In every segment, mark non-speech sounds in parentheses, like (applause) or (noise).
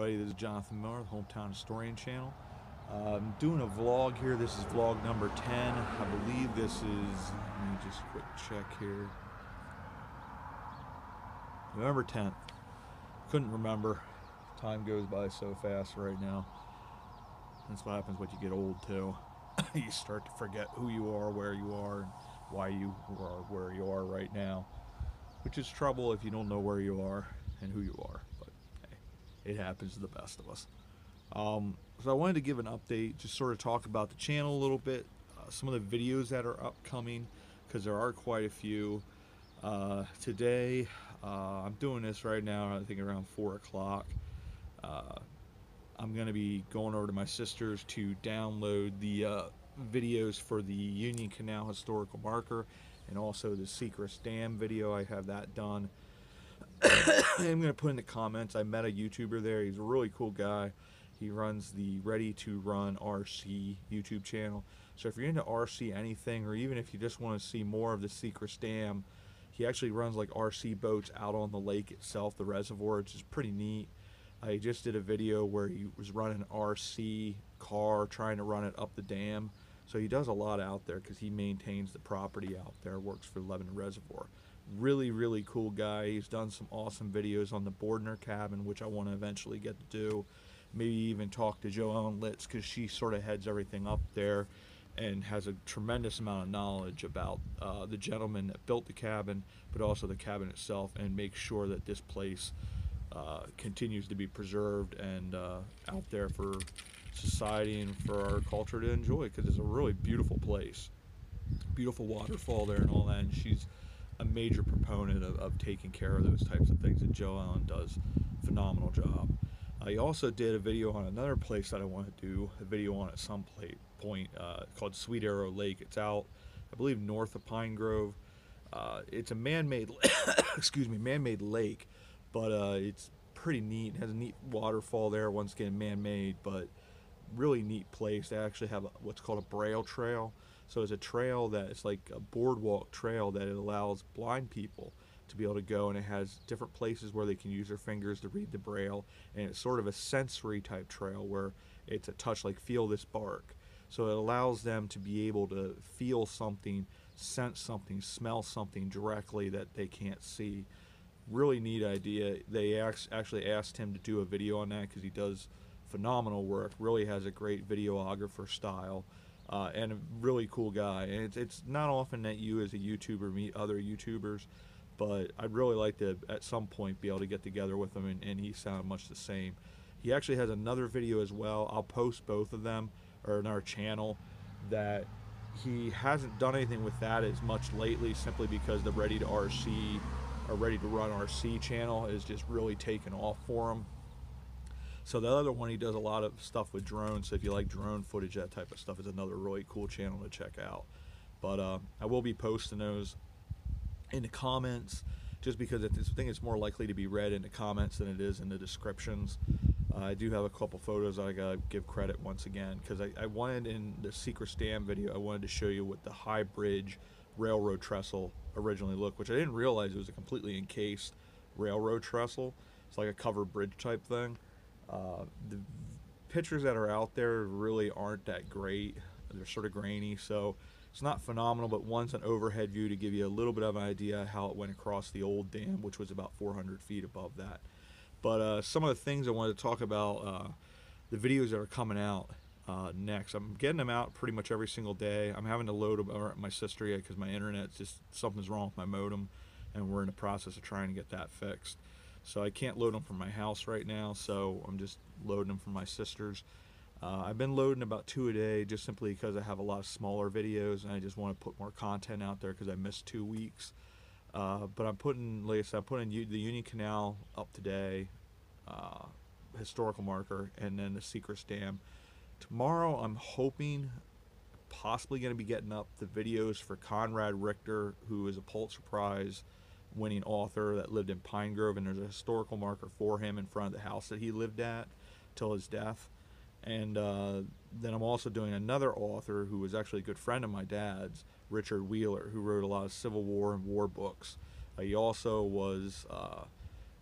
everybody. This is Jonathan Miller, the Hometown Historian Channel. Uh, I'm doing a vlog here. This is vlog number 10. I believe this is, let me just quick check here. November 10th. Couldn't remember. Time goes by so fast right now. That's what happens when you get old too. (coughs) you start to forget who you are, where you are, why you are where you are right now. Which is trouble if you don't know where you are and who you are. It happens to the best of us. Um, so I wanted to give an update, just sort of talk about the channel a little bit, uh, some of the videos that are upcoming, because there are quite a few. Uh, today, uh, I'm doing this right now, I think around 4 o'clock. Uh, I'm going to be going over to my sister's to download the uh, videos for the Union Canal Historical Marker and also the Secret Dam video. I have that done. I'm going to put in the comments. I met a YouTuber there. He's a really cool guy. He runs the Ready to Run RC YouTube channel. So if you're into RC anything, or even if you just want to see more of the Secret Dam, he actually runs like RC boats out on the lake itself, the reservoir, which is pretty neat. Uh, I just did a video where he was running an RC car trying to run it up the dam. So he does a lot out there because he maintains the property out there, works for Lebanon Reservoir. Really, really cool guy. He's done some awesome videos on the Bordner cabin, which I want to eventually get to do. Maybe even talk to Joellen Litz because she sort of heads everything up there and has a tremendous amount of knowledge about uh, the gentleman that built the cabin, but also the cabin itself, and make sure that this place uh, continues to be preserved and uh, out there for society and for our culture to enjoy because it's a really beautiful place. Beautiful waterfall there and all that. And she's a major proponent of, of taking care of those types of things. And Joellen does phenomenal job. I also did a video on another place that I want to do a video on at some point uh, called Sweet Arrow Lake. It's out, I believe, north of Pine Grove. Uh, it's a man-made, (coughs) excuse me, man-made lake but uh, it's pretty neat. It has a neat waterfall there, once again man-made, but really neat place. They actually have a, what's called a braille trail. So it's a trail that it's like a boardwalk trail that it allows blind people to be able to go and it has different places where they can use their fingers to read the braille and it's sort of a sensory type trail where it's a touch like feel this bark so it allows them to be able to feel something sense something smell something directly that they can't see really neat idea. They actually asked him to do a video on that because he does phenomenal work. Really has a great videographer style. Uh, and a really cool guy. And it's, it's not often that you as a YouTuber meet other YouTubers, but I'd really like to at some point be able to get together with him and, and he sounded much the same. He actually has another video as well. I'll post both of them or in our channel that he hasn't done anything with that as much lately simply because the Ready to RC or Ready to Run RC channel is just really taken off for him. So the other one, he does a lot of stuff with drones. So if you like drone footage, that type of stuff is another really cool channel to check out. But uh, I will be posting those in the comments just because I think it's more likely to be read in the comments than it is in the descriptions. Uh, I do have a couple photos I gotta give credit once again because I, I, wanted in the Secret Dam video I wanted to show you what the high bridge railroad trestle originally looked, which I didn't realize it was a completely encased railroad trestle. It's like a covered bridge type thing. Uh, the pictures that are out there really aren't that great. They're sort of grainy, so it's not phenomenal, but one's an overhead view to give you a little bit of an idea how it went across the old dam, which was about 400 feet above that. But uh, some of the things I wanted to talk about, uh, the videos that are coming out uh, next. I'm getting them out pretty much every single day. I'm having to load them at my sister yet because my internet's just something's wrong with my modem, and we're in the process of trying to get that fixed. So I can't load them from my house right now, so I'm just loading them from my sister's. Uh, I've been loading about two a day just simply because I have a lot of smaller videos and I just want to put more content out there because I missed two weeks. Uh, but I'm putting, like I said, I'm putting the Union Canal up today, uh, historical marker, and then the Secret Dam. Tomorrow, I'm hoping, possibly going to be getting up the videos for Conrad Richter, who is a Pulitzer Prize winning author that lived in Pine Grove, and there's a historical marker for him in front of the house that he lived at till his death. And uh, then I'm also doing another author who was actually a good friend of my dad's, Richard Wheeler, who wrote a lot of Civil War and war books. Uh, he also was uh,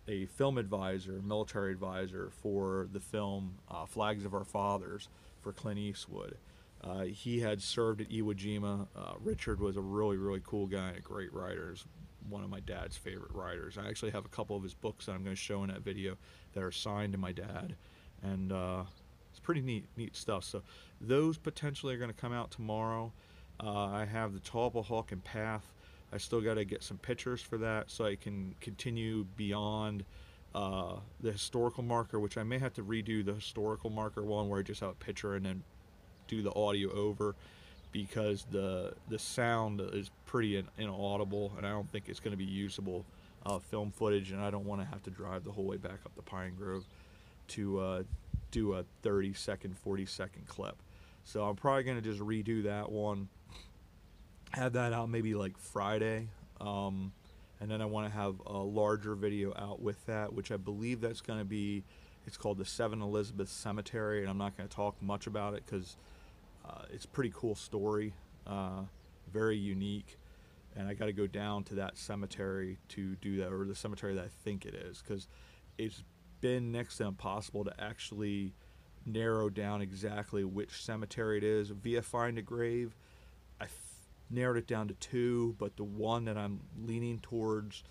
a film advisor, military advisor for the film uh, Flags of Our Fathers for Clint Eastwood. Uh, he had served at Iwo Jima. Uh, Richard was a really, really cool guy and a great writer. One of my dad's favorite writers. I actually have a couple of his books that I'm going to show in that video that are signed to my dad, and uh, it's pretty neat, neat stuff. So those potentially are going to come out tomorrow. Uh, I have the Hawk and Path. I still got to get some pictures for that so I can continue beyond uh, the historical marker, which I may have to redo the historical marker one where I just have a picture and then do the audio over because the the sound is pretty inaudible and I don't think it's going to be usable uh, film footage and I don't want to have to drive the whole way back up the Pine Grove to uh, do a 30 second 40 second clip. So I'm probably going to just redo that one have that out maybe like Friday um, and then I want to have a larger video out with that which I believe that's going to be it's called the Seven Elizabeth Cemetery and I'm not going to talk much about it because uh, it's pretty cool story, uh, very unique, and I got to go down to that cemetery to do that, or the cemetery that I think it is, because it's been next to impossible to actually narrow down exactly which cemetery it is via Find a Grave. I f- narrowed it down to two, but the one that I'm leaning towards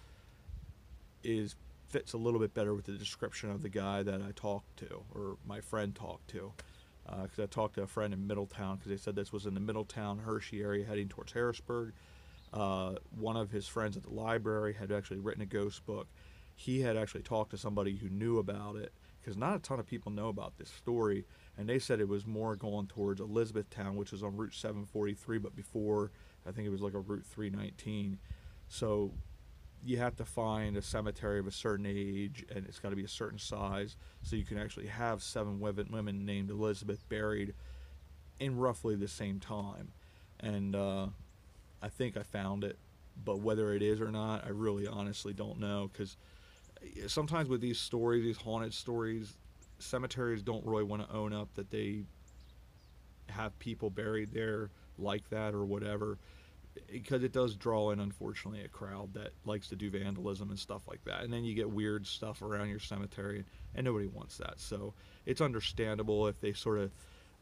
is fits a little bit better with the description of the guy that I talked to or my friend talked to because uh, I talked to a friend in Middletown because they said this was in the Middletown Hershey area heading towards Harrisburg. Uh, one of his friends at the library had actually written a ghost book. He had actually talked to somebody who knew about it because not a ton of people know about this story, and they said it was more going towards Elizabethtown, which is on Route 743, but before I think it was like a Route 319. So you have to find a cemetery of a certain age and it's got to be a certain size so you can actually have seven women named Elizabeth buried in roughly the same time. And uh, I think I found it, but whether it is or not, I really honestly don't know because sometimes with these stories, these haunted stories, cemeteries don't really want to own up that they have people buried there like that or whatever because it does draw in unfortunately a crowd that likes to do vandalism and stuff like that and then you get weird stuff around your cemetery and nobody wants that so it's understandable if they sort of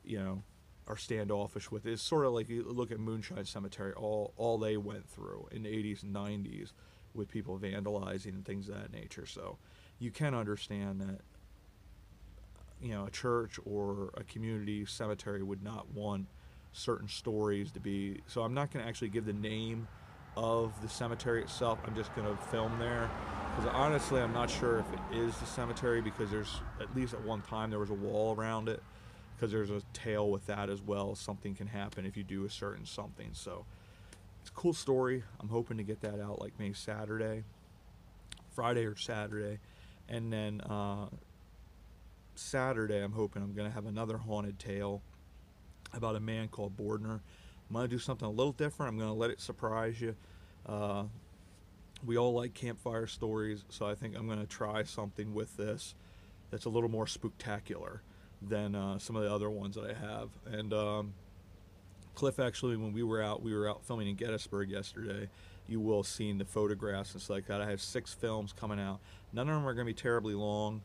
you know are standoffish with it. It's sort of like you look at Moonshine Cemetery, all all they went through in the 80s and 90s with people vandalizing and things of that nature. So you can understand that you know a church or a community cemetery would not want certain stories to be. So I'm not going to actually give the name of the cemetery itself. I'm just going to film there because honestly, I'm not sure if it is the cemetery because there's at least at one time there was a wall around it because there's a tale with that as well. Something can happen if you do a certain something. So it's a cool story. I'm hoping to get that out like maybe Saturday, Friday or Saturday, and then uh, Saturday I'm hoping I'm going to have another haunted tale about a man called Bordner. I'm going to do something a little different. I'm going to let it surprise you. Uh, we all like campfire stories, so I think I'm going to try something with this that's a little more spectacular than uh, some of the other ones that I have. And um, Cliff, actually, when we were out, we were out filming in Gettysburg yesterday. You will have seen the photographs and stuff like that. I have six films coming out. None of them are going to be terribly long.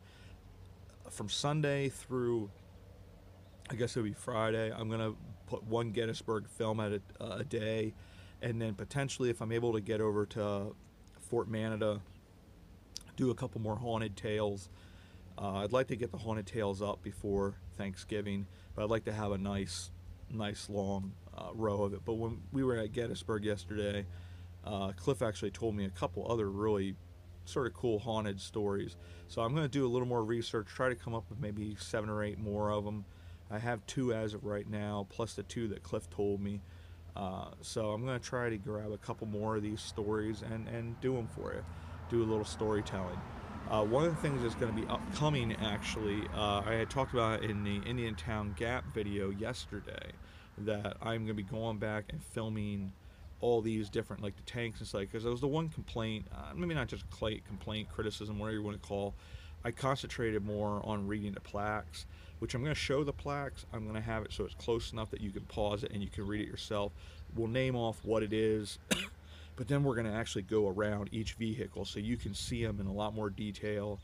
From Sunday through I guess it'll be Friday. I'm gonna put one Gettysburg film at a, uh, a, day, and then potentially, if I'm able to get over to Fort Manada, do a couple more haunted tales. Uh, I'd like to get the haunted tales up before Thanksgiving, but I'd like to have a nice, nice long uh, row of it. But when we were at Gettysburg yesterday, uh, Cliff actually told me a couple other really sort of cool haunted stories. So I'm going to do a little more research, try to come up with maybe seven or eight more of them. I have two as of right now, plus the two that Cliff told me. Uh, so I'm going to try to grab a couple more of these stories and, and do them for you. Do a little storytelling. Uh, one of the things that's going to be upcoming, actually, uh, I had talked about in the Indiantown Gap video yesterday that I'm going to be going back and filming all these different, like the tanks and stuff, because there was the one complaint, uh, maybe not just complaint, criticism, whatever you want to call. I concentrated more on reading the plaques which I'm going to show the plaques. I'm going to have it so it's close enough that you can pause it and you can read it yourself. We'll name off what it is (coughs) but then we're going to actually go around each vehicle so you can see them in a lot more detail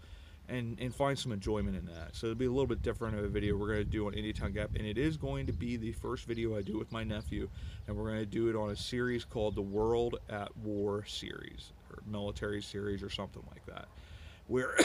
and and find some enjoyment in that so it'll be a little bit different of a video we're going to do on Indiantown Gap and it is going to be the first video I do with my nephew and we're going to do it on a series called the World at War series or military series or something like that where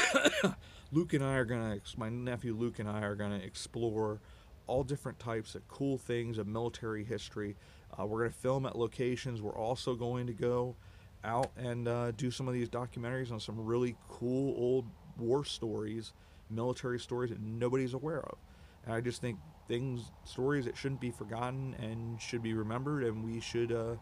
(coughs) Luke and I are going to my nephew Luke and I are going to explore all different types of cool things of military history uh, we're going to film at locations. We're also going to go out and uh, do some of these documentaries on some really cool old war stories, military stories that nobody's aware of. And I just think things, stories that shouldn't be forgotten and should be remembered, and we should uh,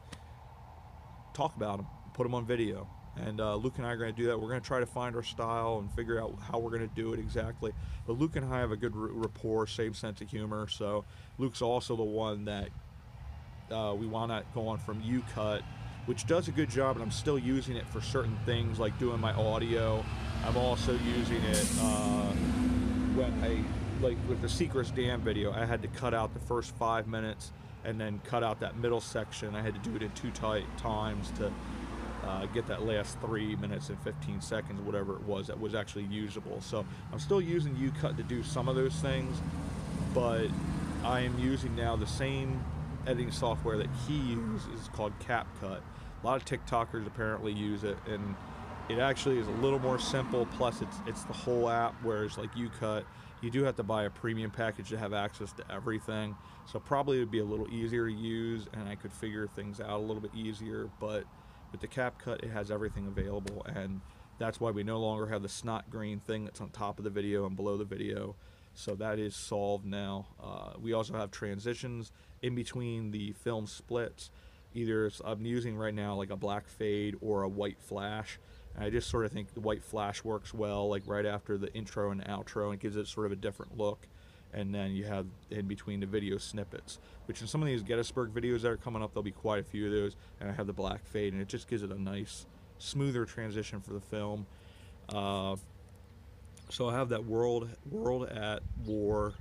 talk about them, put them on video. And uh, Luke and I are going to do that. We're going to try to find our style and figure out how we're going to do it exactly. But Luke and I have a good rapport, same sense of humor. So Luke's also the one that uh, we wound up going from YouCut, which does a good job, and I'm still using it for certain things like doing my audio. I'm also using it uh, when I, like with the Seacrest Dam video, I had to cut out the first five minutes and then cut out that middle section. I had to do it in two tight times to uh, get that last three minutes and 15 seconds, whatever it was, that was actually usable. So I'm still using YouCut to do some of those things, but I am using now the same editing software that he uses called CapCut. A lot of TikTokers apparently use it, and it actually is a little more simple. Plus, it's it's the whole app. Whereas like YouCut, you do have to buy a premium package to have access to everything. So probably it would be a little easier to use, and I could figure things out a little bit easier. But with the CapCut, it has everything available, and that's why we no longer have the snot green thing that's on top of the video and below the video. So that is solved now. Uh, we also have transitions in between the film splits. Either I'm using right now like a black fade or a white flash. And I just sort of think the white flash works well, like right after the intro and outro, and gives it sort of a different look. And then you have in between the video snippets, which in some of these Gettysburg videos that are coming up, there'll be quite a few of those. And I have the black fade, and it just gives it a nice, smoother transition for the film. Uh, so I have that world world at war,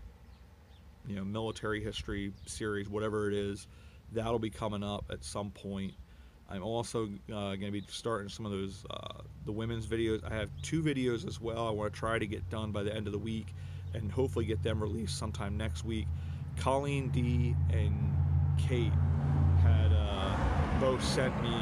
you know, military history series, whatever it is. That'll be coming up at some point. I'm also uh, going to be starting some of those uh, the women's videos. I have two videos as well. I want to try to get done by the end of the week, and hopefully get them released sometime next week. Colleen D and Kate had uh, both sent me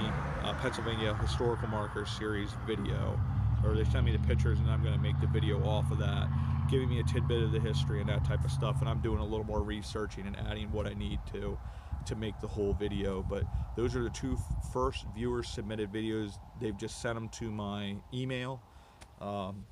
a Pennsylvania historical Marker series video or they sent me the pictures and I'm going to make the video off of that, giving me a tidbit of the history and that type of stuff. And I'm doing a little more researching and adding what I need to to make the whole video. But those are the two first viewers submitted videos. They've just sent them to my email, um,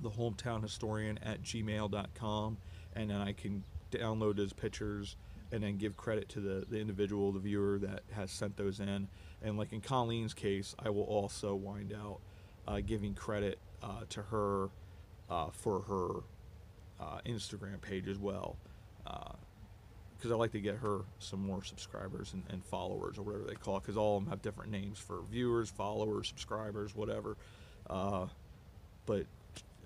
the hometown historian at gmail.com, and then I can download those pictures and then give credit to the, the individual, the viewer that has sent those in. And like in Colleen's case, I will also wind out uh, giving credit uh, to her uh, for her uh, Instagram page as well. Because uh, I like to get her some more subscribers and, and followers or whatever they call it. Because all of them have different names for viewers, followers, subscribers, whatever. but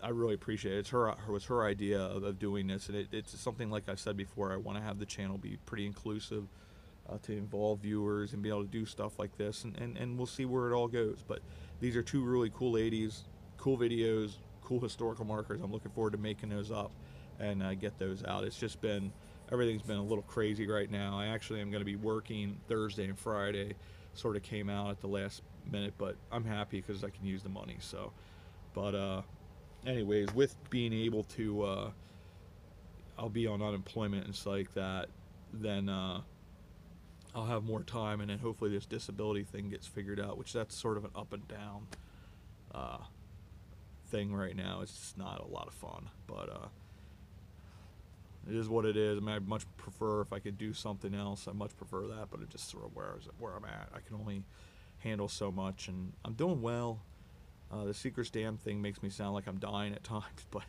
I really appreciate it. It's her, it was her idea of, of doing this, and it, it's something like I said before. I want to have the channel be pretty inclusive, uh, to involve viewers and be able to do stuff like this, and, and, and we'll see where it all goes. But these are two really cool ladies, cool videos, cool historical markers. I'm looking forward to making those up and uh, get those out. It's just been, everything's been a little crazy right now. I actually am going to be working Thursday and Friday. Sort of came out at the last minute, but I'm happy because I can use the money. So, but uh, anyways, with being able to, uh, I'll be on unemployment and stuff like that, then uh, I'll have more time, and then hopefully this disability thing gets figured out, which that's sort of an up and down uh, thing right now. It's just not a lot of fun, but uh, it is what it is. I mean, I'd much prefer if I could do something else. I much prefer that, but it just sort of where is it, where I'm at. I can only handle so much, and I'm doing well. Uh, the Seacrest Dam thing makes me sound like I'm dying at (laughs) times, but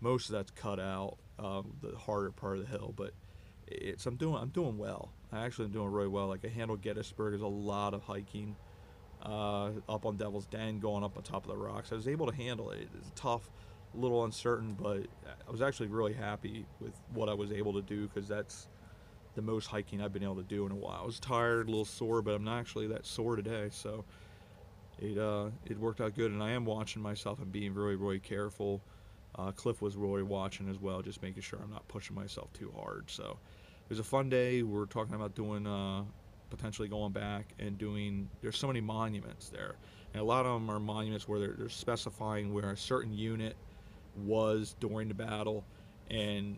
most of that's cut out. Um, the harder part of the hill, but it's I'm doing I'm doing well. I actually am doing really well. Like I handle Gettysburg. There's a lot of hiking uh, up on Devil's Den, going up on top of the rocks. I was able to handle it. It's tough, a little uncertain, but I was actually really happy with what I was able to do because that's the most hiking I've been able to do in a while. I was tired, a little sore, but I'm not actually that sore today. So it uh, it worked out good, and I am watching myself and being really really careful. Uh, Cliff was really watching as well, just making sure I'm not pushing myself too hard. So it was a fun day. We are talking about doing uh, potentially going back and doing. There's so many monuments there, and a lot of them are monuments where they're, they're specifying where a certain unit was during the battle, and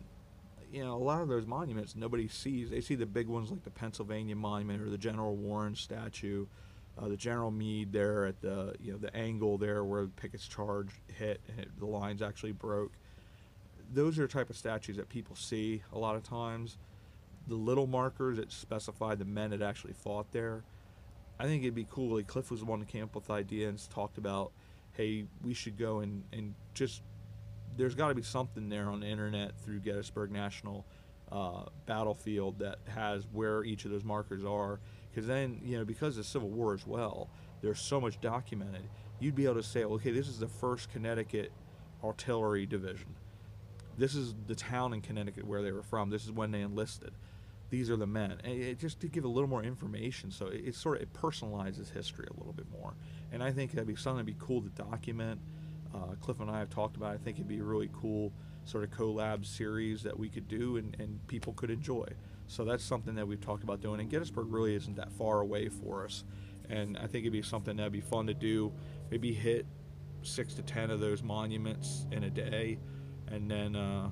you know a lot of those monuments nobody sees. They see the big ones like the Pennsylvania Monument or the General Warren statue uh, the General Meade there at the you know the angle there where Pickett's charge hit and it, the lines actually broke. Those are the type of statues that people see a lot of times. The little markers that specify the men that actually fought there. I think it'd be cool. Like Cliff was the one that came up with the idea and talked about, hey, we should go and, and just there's got to be something there on the internet through Gettysburg National uh, Battlefield that has where each of those markers are because then you know because of the Civil War as well, there's so much documented. You'd be able to say, okay, this is the first Connecticut Artillery Division. This is the town in Connecticut where they were from. This is when they enlisted. These are the men, and it, just to give a little more information, so it, it sort of it personalizes history a little bit more. And I think that'd be something that'd be cool to document. Uh, Cliff and I have talked about. I think it'd be a really cool sort of collab series that we could do and, and people could enjoy. So that's something that we've talked about doing. And Gettysburg really isn't that far away for us. And I think it'd be something that'd be fun to do. Maybe hit six to ten of those monuments in a day, and then uh,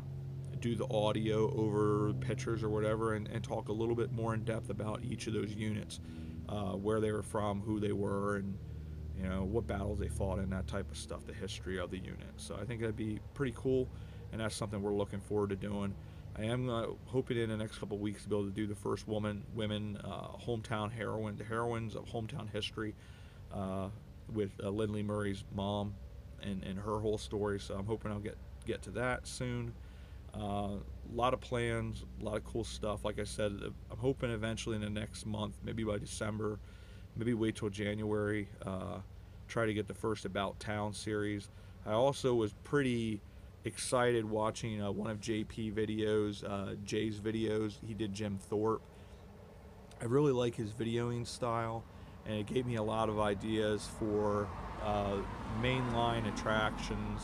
do the audio over pictures or whatever, and, and, talk a little bit more in depth about each of those units, uh, where they were from, who they were, and you know what battles they fought in, that type of stuff, the history of the unit. So I think that'd be pretty cool, and that's something we're looking forward to doing. I am uh, hoping in the next couple weeks to be able to do the first woman women uh, hometown heroine, the heroines of hometown history, uh, with uh, Lindley Murray's mom and, and her whole story. So I'm hoping I'll get get to that soon. Uh, a lot of plans, a lot of cool stuff. Like I said, uh, I'm hoping eventually in the next month, maybe by December, maybe wait till January, try to get the first About Town series. I also was pretty excited watching uh, one of JP videos, uh, Jay's videos. He did Jim Thorpe. I really like his videoing style, and it gave me a lot of ideas for uh, mainline attractions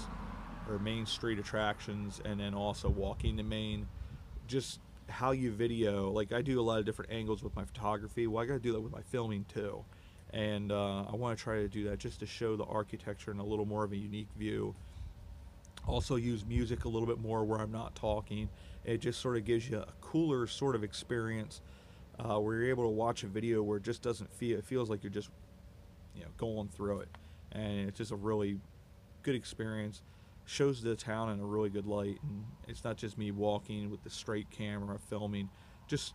or main street attractions, and then also walking the main. Just how you video. Like I do a lot of different angles with my photography. Well, I got to do that with my filming too, and uh, I want to try to do that just to show the architecture in a little more of a unique view also use music a little bit more where I'm not talking. It just sort of gives you a cooler sort of experience uh, where you're able to watch a video where it just doesn't feel it feels like you're just you know going through it, and it's just a really good experience. Shows the town in a really good light, and it's not just me walking with the straight camera filming, just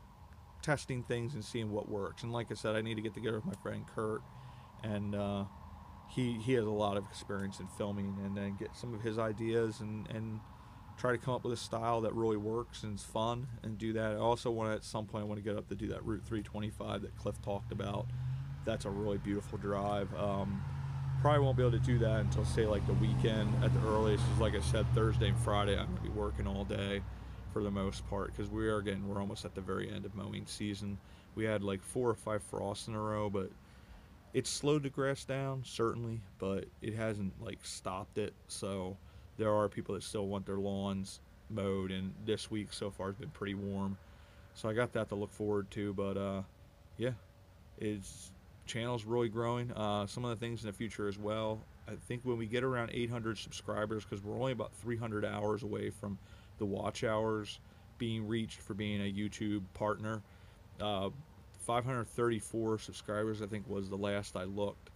testing things and seeing what works. And like I said, I need to get together with my friend Kurt and. Uh, he he has a lot of experience in filming and then get some of his ideas and and try to come up with a style that really works and is fun and do that. I also want to at some point I want to get up to do that Route 325 that Cliff talked about. That's a really beautiful drive. Um, probably won't be able to do that until say like the weekend at the earliest. Because like I said, Thursday and Friday I'm gonna be working all day for the most part because we are getting we're almost at the very end of mowing season. We had like four or five frosts in a row, but it's slowed the grass down certainly but it hasn't like stopped it. So there are people that still want their lawns mowed and this week so far has been pretty warm. So i got that to look forward to but uh yeah it's channel's really growing. Uh some of the things in the future as well. I think when we get around 800 subscribers because we're only about 300 hours away from the watch hours being reached for being a youtube partner uh 534 subscribers, I think, was the last I looked.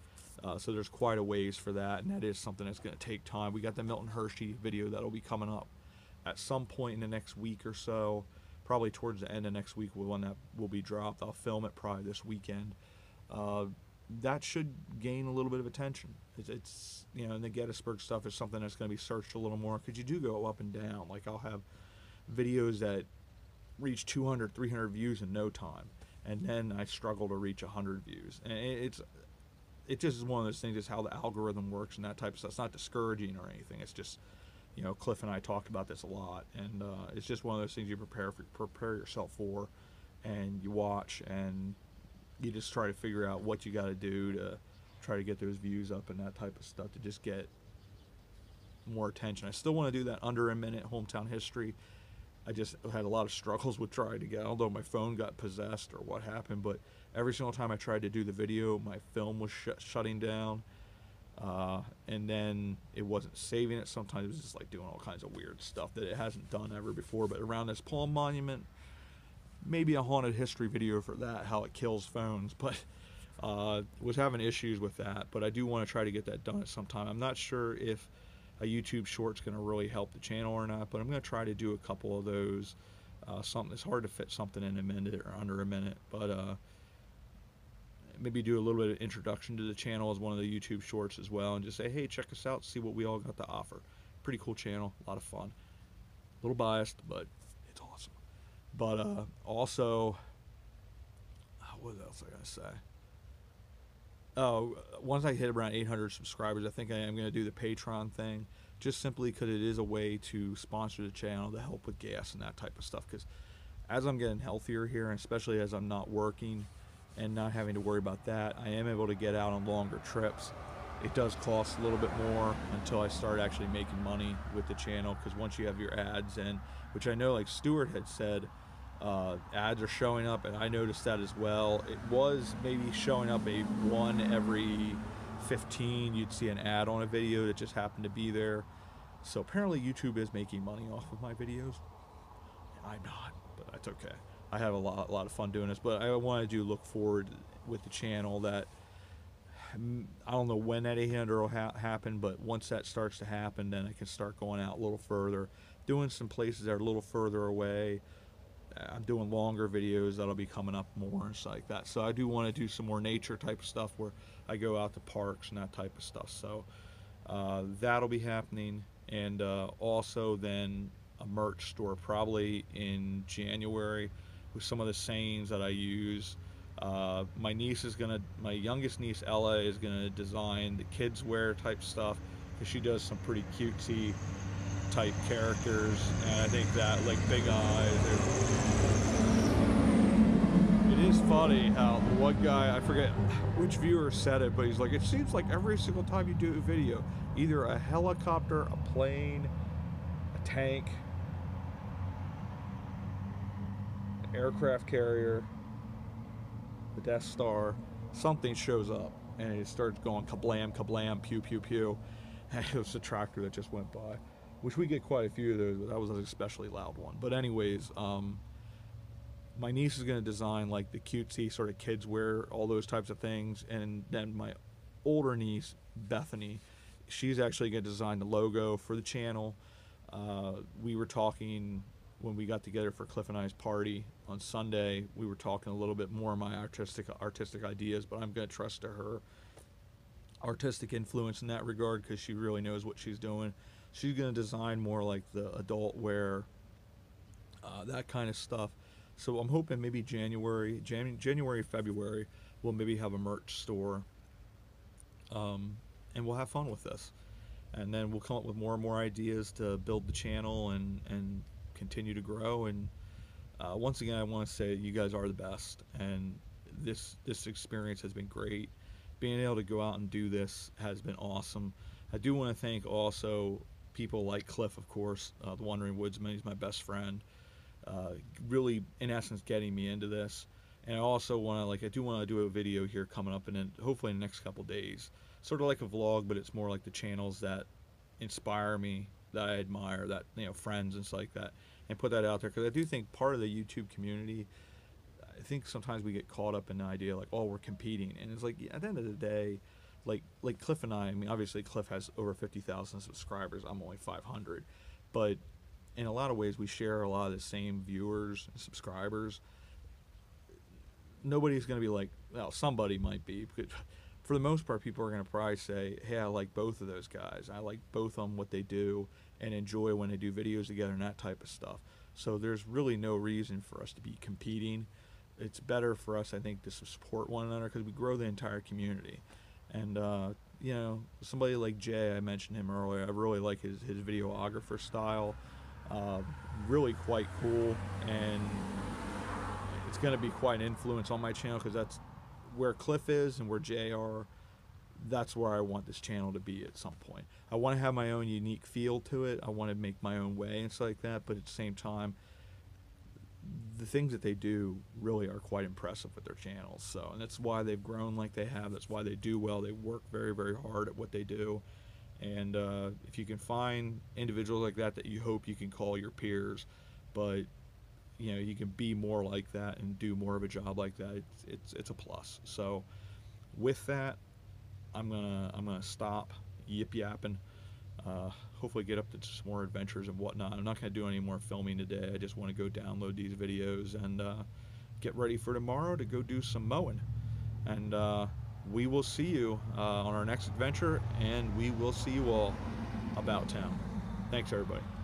Uh, so there's quite a ways for that, and that is something that's going to take time. We got the Milton Hershey video that'll be coming up at some point in the next week or so, probably towards the end of next week when that will be dropped. I'll film it probably this weekend. Uh, that should gain a little bit of attention. It's, it's, you know, and the Gettysburg stuff is something that's going to be searched a little more because you do go up and down. Like I'll have videos that reach 200, 300 views in no time and then I struggle to reach 100 views. And it's it just is one of those things. Is how the algorithm works and that type of stuff. It's not discouraging or anything. It's just you know Cliff and I talked about this a lot, and uh, it's just one of those things you prepare for, prepare yourself for. and you watch and you just try to figure out what you got to do to try to get those views up and that type of stuff to just get more attention. I still want to do that under a minute hometown history. I just had a lot of struggles with trying to get, although my phone got possessed or what happened, but every single time I tried to do the video, my film was sh- shutting down. Uh, and then it wasn't saving it. Sometimes it was just like doing all kinds of weird stuff that it hasn't done ever before. But around this Palm Monument, maybe a haunted history video for that, how it kills phones. (laughs) But uh, was having issues with that. But I do want to try to get that done at some time. I'm not sure if a YouTube short's going to really help the channel or not, but I'm going to try to do a couple of those. Uh, something it's hard to fit something in a minute or under a minute, but uh, maybe do a little bit of introduction to the channel as one of the YouTube shorts as well, and just say, hey, check us out, see what we all got to offer. Pretty cool channel, a lot of fun. A little biased, but it's awesome. But uh, also, uh, what else I gotta say? Oh, once I hit around 800 subscribers, I think I am gonna do the Patreon thing, just simply because it is a way to sponsor the channel to help with gas and that type of stuff. Because as I'm getting healthier here, and especially as I'm not working and not having to worry about that, I am able to get out on longer trips. It does cost a little bit more until I start actually making money with the channel because once you have your ads and which I know like Stuart had said, uh, ads are showing up, and I noticed that as well. It was maybe showing up a one every 15. You'd see an ad on a video that just happened to be there. So apparently YouTube is making money off of my videos. I'm not, but that's okay. I have a lot, a lot of fun doing this, but I wanted to look forward with the channel that I don't know when that 800 will ha- happen, but once that starts to happen, then I can start going out a little further, doing some places that are a little further away. I'm doing longer videos that'll be coming up more and stuff like that. So I do want to do some more nature type stuff where I go out to parks and that type of stuff. So uh, that'll be happening, and uh, also then a merch store probably in January with some of the sayings that I use. Uh, my niece is gonna, my youngest niece Ella is gonna design the kids wear type stuff because she does some pretty cutesy type characters, and I think that like Big Eyes. It is funny how one guy, I forget which viewer said it, but he's like, it seems like every single time you do a video, either a helicopter, a plane, a tank, an aircraft carrier, the Death Star, something shows up and it starts going kablam, kablam, pew, pew, pew. And (laughs) it was a tractor that just went by, which we get quite a few of those, but that was an especially loud one. But, anyways, um, my niece is going to design like the cutesy sort of kids wear, all those types of things. And then my older niece, Bethany, she's actually going to design the logo for the channel. Uh, we were talking when we got together for Cliff and I's party on Sunday, we were talking a little bit more of my artistic artistic ideas, but I'm going to trust to her artistic influence in that regard because she really knows what she's doing. She's going to design more like the adult wear, uh, that kind of stuff. So I'm hoping maybe January, Jan- January, February, we'll maybe have a merch store, um, and we'll have fun with this. And then we'll come up with more and more ideas to build the channel and and continue to grow. And uh, once again, I want to say you guys are the best, and this this experience has been great. Being able to go out and do this has been awesome. I do want to thank also people like Cliff, of course, uh, the Wandering Woodsman. He's my best friend. Uh, really, in essence, getting me into this. And I also want to like I do want to do a video here coming up, and hopefully in the next couple days, sort of like a vlog, but it's more like the channels that inspire me, that I admire, that you know, friends and stuff like that and put that out there because I do think part of the YouTube community. I think sometimes we get caught up in the idea like, oh, we're competing, and it's like at the end of the day, like like Cliff and I. I mean, obviously Cliff has over fifty thousand subscribers. I'm only five hundred, but in a lot of ways we share a lot of the same viewers and subscribers. Nobody's going to be like, well, somebody might be, but for the most part, people are going to probably say, hey, I like both of those guys. I like both of them, what they do and enjoy when they do videos together and that type of stuff. So there's really no reason for us to be competing. It's better for us, I think, to support one another because we grow the entire community. And uh, you know, somebody like Jay, I mentioned him earlier. I really like his his videographer style. Uh, really quite cool, and it's going to be quite an influence on my channel because that's where Cliff is and where JR. That's where I want this channel to be at some point. I want to have my own unique feel to it. I want to make my own way and stuff like that. But at the same time, the things that they do really are quite impressive with their channels. So, and that's why they've grown like they have. That's why they do well. They work very, very hard at what they do. And uh, if you can find individuals like that that you hope you can call your peers, but you know you can be more like that and do more of a job like that, it's it's, it's a plus. So, with that, I'm gonna I'm gonna stop yip yapping. Uh, hopefully get up to some more adventures and whatnot. I'm not going to do any more filming today. I just want to go download these videos and uh, get ready for tomorrow to go do some mowing. And uh, we will see you uh, on our next adventure, and we will see you all about town. Thanks, everybody.